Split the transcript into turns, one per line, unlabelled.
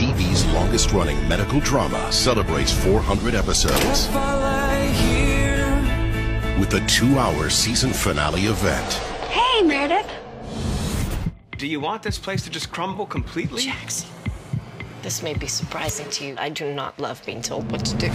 TV's longest running medical drama celebrates 400 episodes with a two hour season finale event.
Hey, Meredith.
Do you want this place to just crumble completely?
Jax, this may be surprising to you. I do not love being told what to do.